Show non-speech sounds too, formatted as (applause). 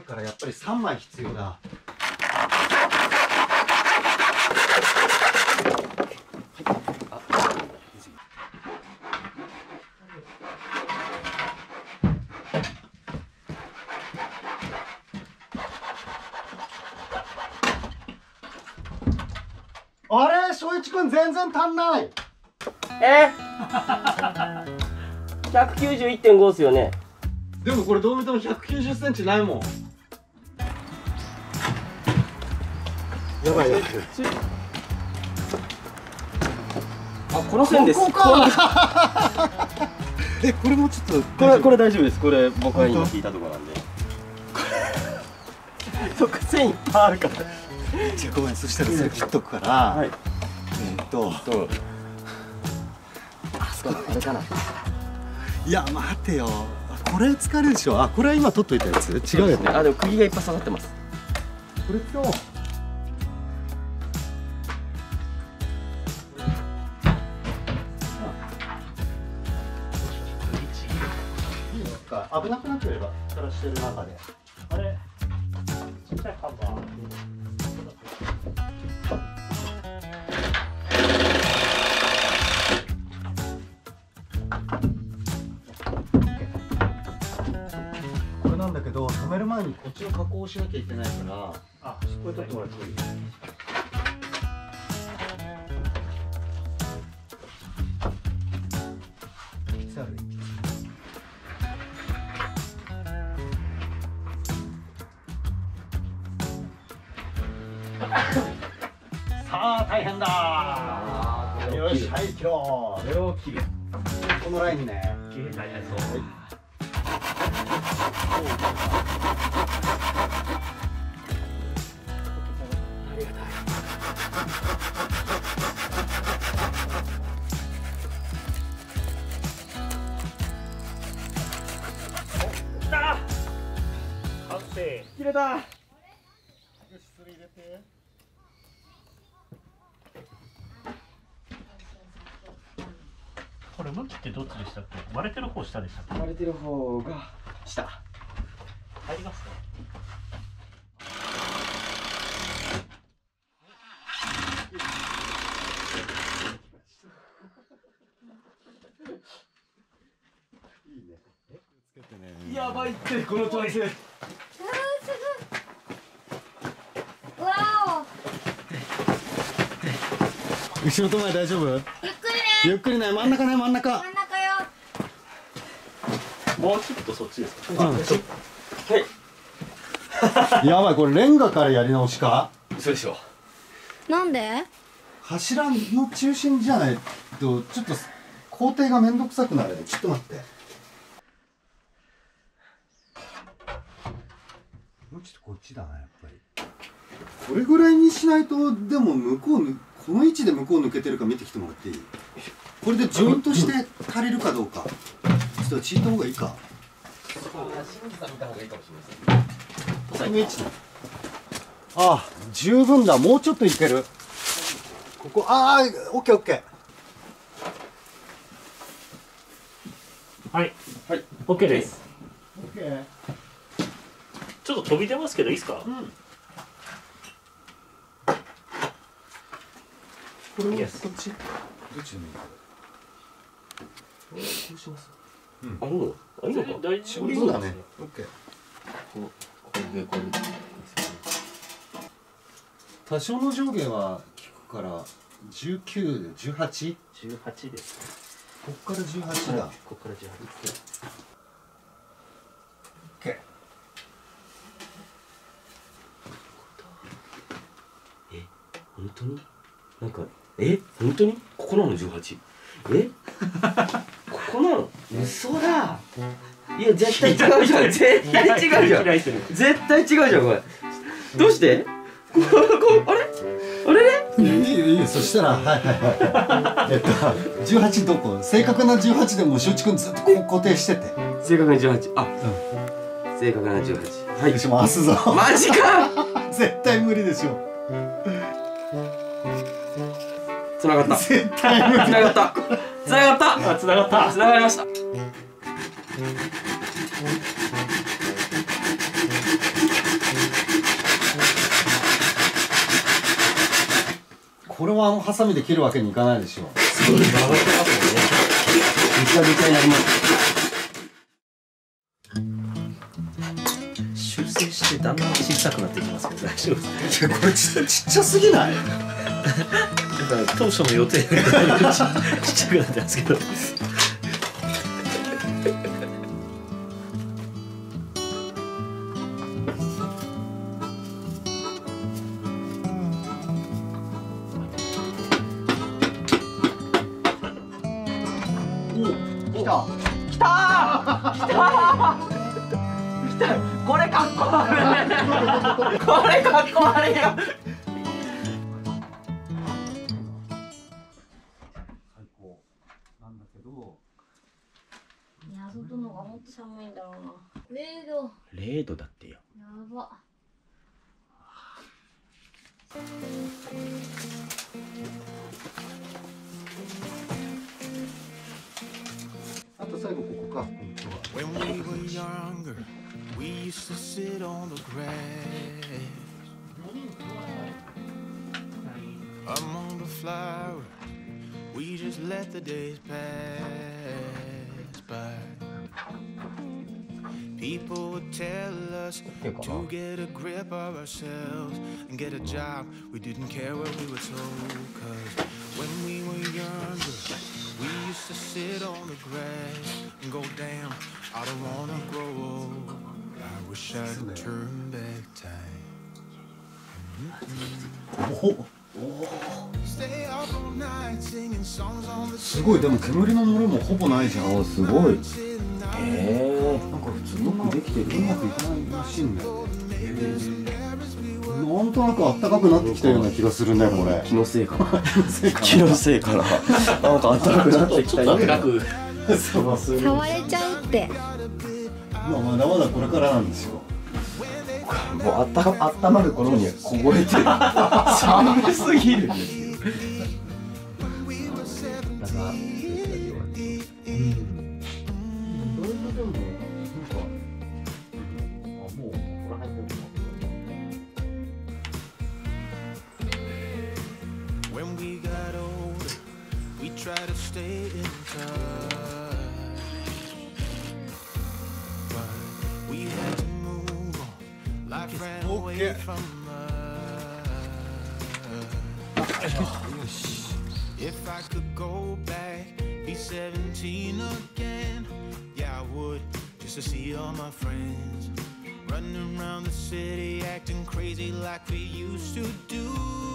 ないからやっぱり3枚必要だ。あれ翔一くん全然足んない。え？191.5っすよね。でもこれどう見ても190センチないもんやばいやばい。あこの線です。ここか。(laughs) えこれもちょっとこれこれ大丈夫です。これ僕が今聞いたところなんで。(laughs) そっか線いっぱいあるから。じゃあごめんそしたらそれ切っとくから、はい。えーっと。とあそこあれかな。いや待てよ。あこれ使えるでしょ？あこれは今取っといたやつ？違うよね。あでも釘がいっぱい刺さってます。これといいのか危なくなってれば暮らしてる中で。あれ？ちっちゃい看板。これなんだけど止める前にこっちの加工をしなきゃいけないからあこれ取ってもらってもいい？さあ大変だ。よしはい切ろうこれを切るこのラインね。切る大変そうあ完成。切れた。よしそれ入れてれ向きってどっちでしたっけ？割れてる方下でしたっけ？割れてる方が下。入りますね。やばいってこの体勢わ後ろと前大丈夫？おゆっくりね。ゆっくりね真ん中ね真ん中。真ん中よ。もうちょっとそっちですか。はい。やばいこれレンガからやり直しか？嘘でしょ。なんで？柱の中心じゃないとちょっと工程がめんどくさくなるね。ちょっと待って。もうちょっとこっちだなやっぱりこれぐらいにしないとでも向こうぬこの位置で向こう抜けてるか見てきてもらっていい？これでジョイントして足りるかどうか。ちょっとチーた方がいいか新規さん見た方がいいかもしれません。この位置だああ十分だ。もうちょっといける。ここああオッケーオッケはい。はい。OK です。ーオッケー。ちょっと飛び出ますけどいいですか？これもこっち？どっちでもいいこうしますうんあもうあいいのか？大丈夫。そうだね。オッケー。こうこれでこれで。多少の上下は効くから19で 18? 18です。こっから18だ、ここからじゃあ OK 本当に？なんかえ本当に？ここなの？18え？ここなの？嘘だ。いや絶対違うじゃん。絶対違うじゃん。(laughs) 絶対違うじゃんこれ。どうして？ここあれ？あれ？ねいいよいいよ。そしたらはいはいはいえっと18どこ？正確な18でもしょちくんずっとこう固定してて。正確な18あ、正確な18はい。よし回すぞ。マジか。(laughs) 絶対無理でしょつながった。つながった。つながった。つながった。つながりました。これはあのハサミで切るわけにいかないでしょう。そうです。曲がってますねちゃちゃになります。修正してだんだん小さくなっていきますけど大丈夫これちっちゃすぎない？だ (laughs) か当初の予定よりだいぶちちっちゃくなってますけど。来た来た。来た。来た。これかっこ悪い。これかっこ悪いよ。や外のがもっと寒いんだろうな0度0度だってよやばあと最後ここか本当は When we were younger, we used to sit on the grass among the flowers. We just let the days pass People would tell us to get a grip of ourselves and get a job. We didn't care what we were told, cause when we were younger, we used to sit on the grass and go, damn, I don't wanna grow old. I wish I could turn back time. On the すごいでも煙の漏れもほぼないじゃんおすごいなんか普通よくできてるうまくいかないらしいんだよなんとなくあったかくなってきたような気がするねこれ気のせいかな気のせいかななんか暖かくなってきたよくそうす触れちゃうってまあまだまだこれからなんですよもうあったあったまる頃には凍えてる寒すぎるんですよなんかうん tried to stay in touch. But we had to move on. Life ran away from us. If I could go back, be 17 again, yeah, I would, just to see all my friends. Running around the city acting crazy like we used to do